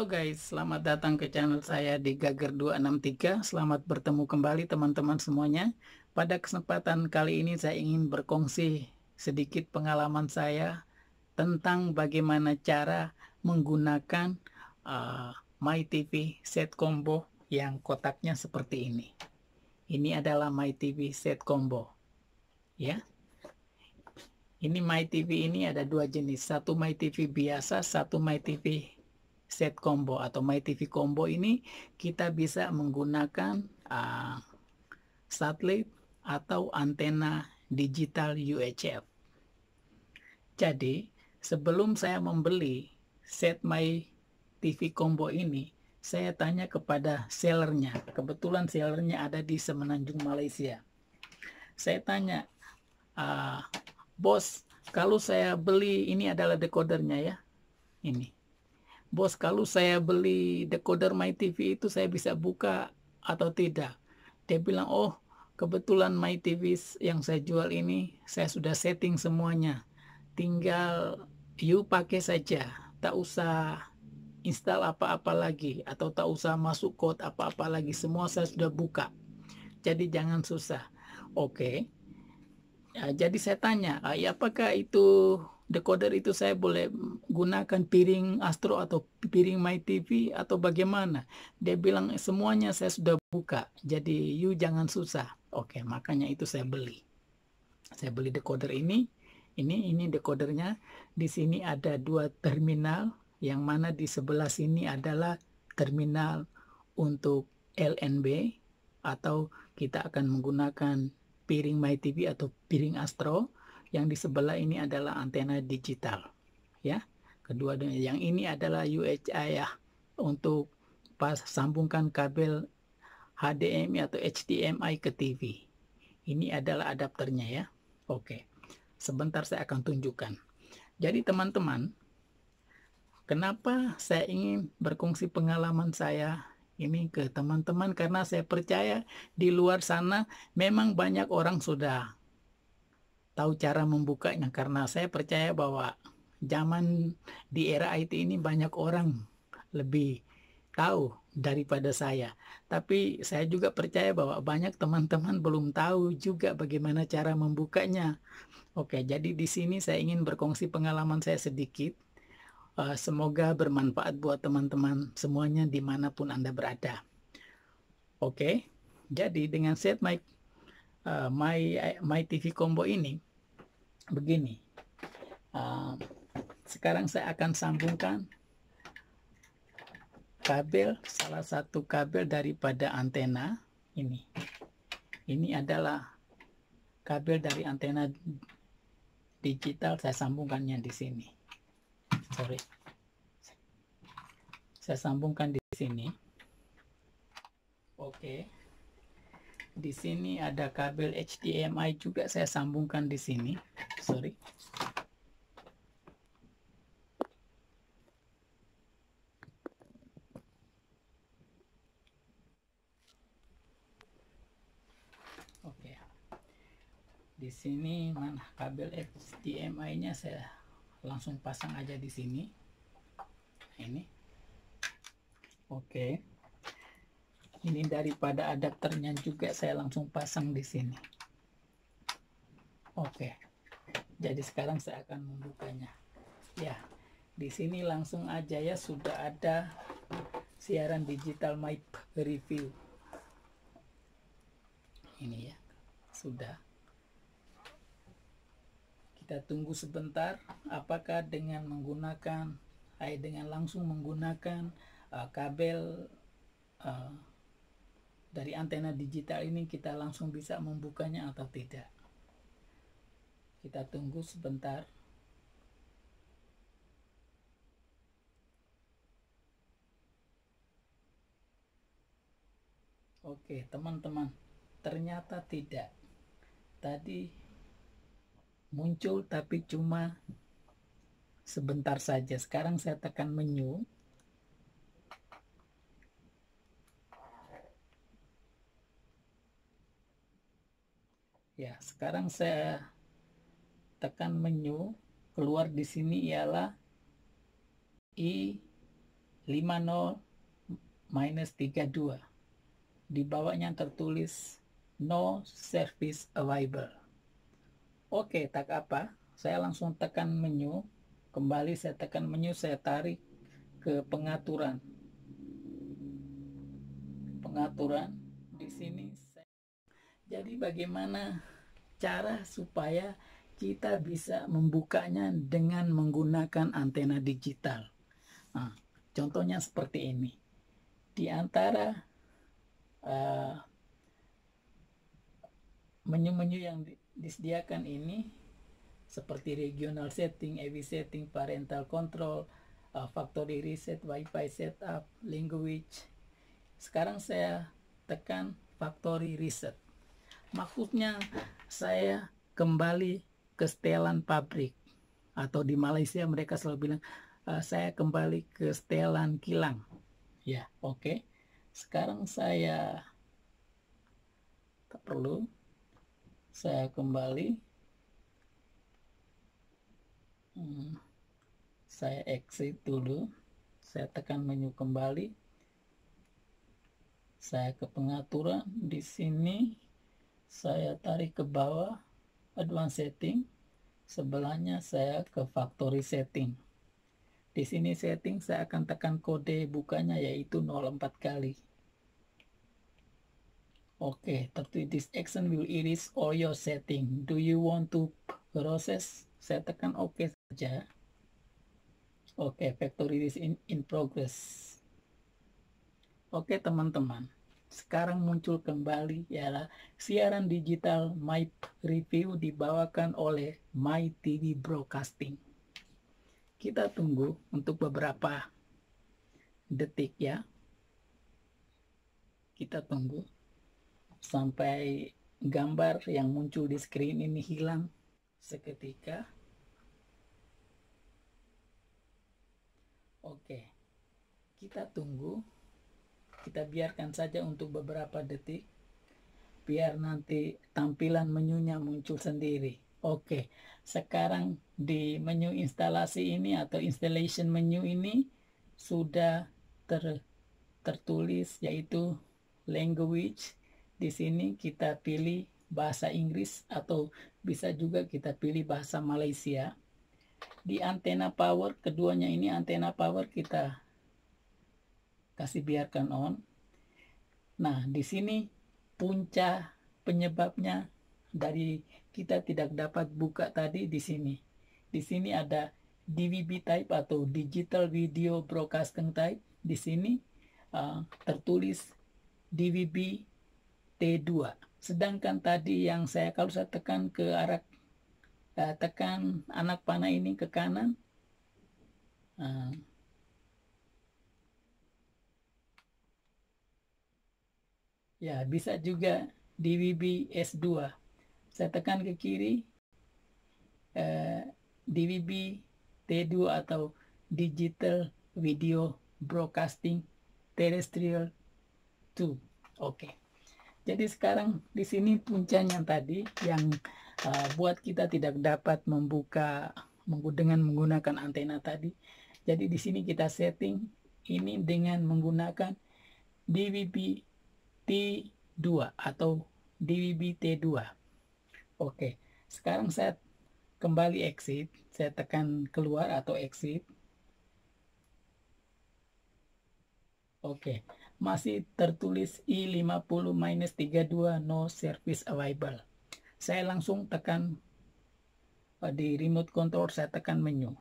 Halo guys, selamat datang ke channel saya di Gager 263. Selamat bertemu kembali teman-teman semuanya. Pada kesempatan kali ini saya ingin berkongsi sedikit pengalaman saya tentang bagaimana cara menggunakan uh, My TV set combo yang kotaknya seperti ini. Ini adalah My TV set combo. Ya. Ini My TV ini ada dua jenis, satu My TV biasa, satu My TV set combo atau My TV combo ini kita bisa menggunakan uh, satelit atau antena digital UHF. Jadi, sebelum saya membeli set My TV combo ini, saya tanya kepada sellernya. Kebetulan sellernya ada di Semenanjung, Malaysia. Saya tanya, uh, bos, kalau saya beli ini adalah decodernya ya, ini bos kalau saya beli decoder My TV itu saya bisa buka atau tidak? Dia bilang oh kebetulan My TV yang saya jual ini saya sudah setting semuanya. Tinggal you pakai saja. Tak usah install apa-apa lagi atau tak usah masuk code apa-apa lagi. Semua saya sudah buka. Jadi jangan susah. Oke. Okay. ya, jadi saya tanya ah, ya apakah itu decoder itu saya boleh gunakan piring Astro atau piring My TV atau bagaimana? Dia bilang semuanya saya sudah buka, jadi you jangan susah. Oke, makanya itu saya beli. Saya beli decoder ini, ini ini decodernya. Di sini ada dua terminal, yang mana di sebelah sini adalah terminal untuk LNB atau kita akan menggunakan piring My TV atau piring Astro yang di sebelah ini adalah antena digital ya. Kedua yang ini adalah UHI ya untuk pas sambungkan kabel HDMI atau HDMI ke TV ini adalah adapternya ya. Oke sebentar saya akan tunjukkan. Jadi teman-teman kenapa saya ingin berkongsi pengalaman saya ini ke teman-teman? Karena saya percaya di luar sana memang banyak orang sudah tahu cara membukanya karena saya percaya bahwa zaman di era IT ini banyak orang lebih tahu daripada saya. Tapi saya juga percaya bahwa banyak teman-teman belum tahu juga bagaimana cara membukanya. Oke, jadi di sini saya ingin berkongsi pengalaman saya sedikit. Uh, semoga bermanfaat buat teman-teman semuanya di mana pun Anda berada. Oke, jadi dengan set my, uh, my, my TV combo ini, begini. Uh, sekarang saya akan sambungkan kabel salah satu kabel daripada antena ini. Ini adalah kabel dari antena digital. Saya sambungkannya di sini. Sorry. Saya sambungkan di sini. Oke. okay. Di sini ada kabel HDMI juga saya sambungkan di sini sorry Oke. Di sini mana kabel HDMI-nya saya langsung pasang aja di sini. Ini. Oke. Ini daripada adapternya juga saya langsung pasang di sini. Oke. Jadi sekarang saya akan membukanya. Ya di sini langsung aja ya sudah ada siaran digital my review. Ini ya sudah. Kita tunggu sebentar apakah dengan menggunakan eh, dengan langsung menggunakan uh, kabel uh, dari antena digital ini kita langsung bisa membukanya atau tidak kita tunggu sebentar. Oke, teman-teman. Ternyata tidak. Tadi muncul tapi cuma sebentar saja. Sekarang saya tekan menu. Ya, sekarang saya tekan menu. Keluar di sini ialah i 50 minus 32 di bawahnya tertulis no service available. Oke tak apa. Saya langsung tekan menu. Kembali saya tekan menu saya tarik ke pengaturan. Pengaturan di sini jadi bagaimana cara supaya kita bisa membukanya dengan menggunakan antena digital. Nah, contohnya seperti ini. Di antara uh, menu-menu uh, yang disediakan ini seperti regional setting, AV setting, parental control, uh, factory reset, wifi setup, language. Sekarang saya tekan factory reset. Maksudnya saya kembali ke setelan pabrik. Atau di Malaysia mereka selalu bilang e, saya kembali ke setelan kilang. Ya oke. Okay. sekarang saya tak perlu. Saya kembali. Hmm, saya exit dulu. Saya tekan menu kembali. Saya ke pengaturan di sini saya tarik ke bawah advanced setting sebelahnya saya ke factory setting di sini setting saya akan tekan kode bukanya yaitu 04 kali Oke, okay, this action will erase all your setting. Do you want to process? Saya tekan oke okay saja. Oke, okay, factory is in, in progress. Oke, okay, teman-teman sekarang muncul kembali ialah siaran digital My Review dibawakan oleh My TV Broadcasting. Kita tunggu untuk beberapa detik ya. Kita tunggu sampai gambar yang muncul di screen ini hilang seketika. Oke, kita tunggu kita biarkan saja untuk beberapa detik biar nanti tampilan menunya muncul sendiri. Oke sekarang di menu instalasi ini atau installation menu ini sudah ter, tertulis yaitu language. Di sini kita pilih bahasa Inggris atau bisa juga kita pilih bahasa Malaysia. Di antena power keduanya ini antena power kita kasih biarkan on. Nah, di sini punca penyebabnya dari kita tidak dapat buka tadi di sini. Di sini ada DVB type atau digital video broadcasting type. Di sini uh, tertulis DVB T2. Sedangkan tadi yang saya kalau saya tekan ke arah uh, tekan anak panah ini ke kanan, uh, Ya, bisa juga DVB S2. Saya tekan ke kiri, eh, DVB T2 atau Digital Video Broadcasting Terrestrial 2. Oke. Jadi sekarang di sini puncanya tadi yang uh, buat kita tidak dapat membuka dengan menggunakan antena tadi. Jadi di sini kita setting ini dengan menggunakan DVB T2 atau DVB T2 oke sekarang saya kembali exit saya tekan keluar atau exit. Oke masih tertulis I50 minus 32 no service available. Saya langsung tekan eh, di remote control saya tekan menu.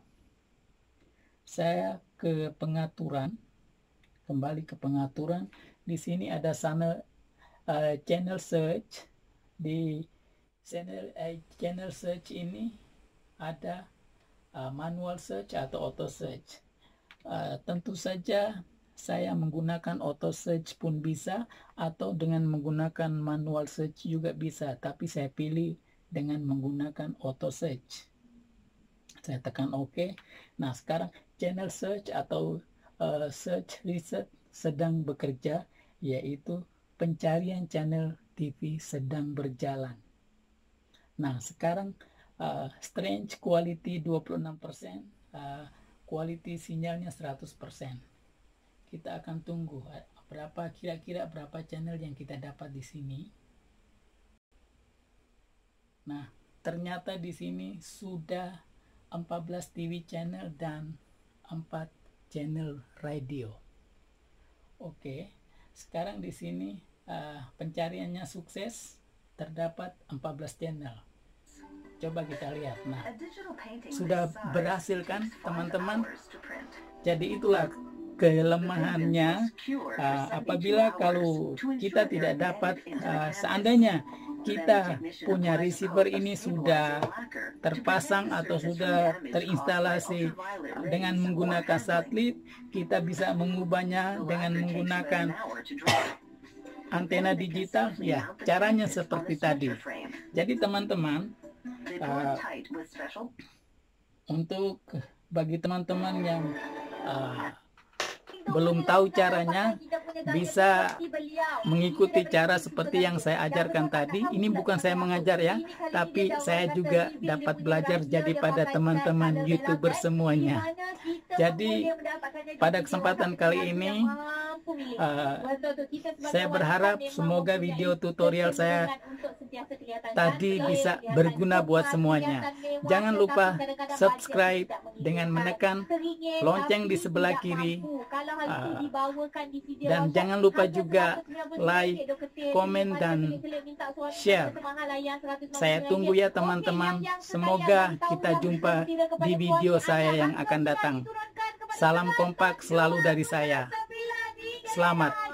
Saya ke pengaturan kembali ke pengaturan. Di sini ada sana uh, channel search. Di channel uh, channel search ini ada uh, manual search atau auto search. Uh, tentu saja saya menggunakan auto search pun bisa atau dengan menggunakan manual search juga bisa. Tapi saya pilih dengan menggunakan auto search. Saya tekan OK nah sekarang channel search atau uh, search research sedang bekerja yaitu pencarian channel TV sedang berjalan. Nah, sekarang uh, quality 26%, uh, quality sinyalnya 100%. kita akan tunggu berapa kira-kira berapa channel yang kita dapat di sini. Nah, ternyata di sini sudah 14 TV channel dan 4 channel radio. Oke, sekarang di sini uh, pencariannya sukses, terdapat 14 channel. Coba kita lihat. Nah, sudah berhasil kan teman-teman? Jadi itulah kelemahannya uh, apabila kalau kita tidak dapat uh, seandainya kita punya receiver ini sudah terpasang atau sudah terinstalasi. dengan menggunakan satelit kita bisa mengubahnya dengan menggunakan antena digital. ya caranya seperti tadi. jadi teman-teman uh, untuk bagi teman-teman yang uh, belum tahu caranya bisa mengikuti cara seperti yang saya ajarkan tadi. Ini bukan saya mengajar ya, tapi saya juga dapat belajar jadi pada teman-teman YouTuber semuanya. Jadi pada kesempatan kali ini uh, saya berharap semoga video tutorial saya tadi bisa berguna buat semuanya. Jangan lupa subscribe dengan menekan lonceng di sebelah kiri. Uh, dan jangan lupa juga like, komen, dan share. Saya tunggu ya teman-teman. Semoga kita jumpa di video saya yang akan datang. Salam kompak selalu dari saya. Selamat.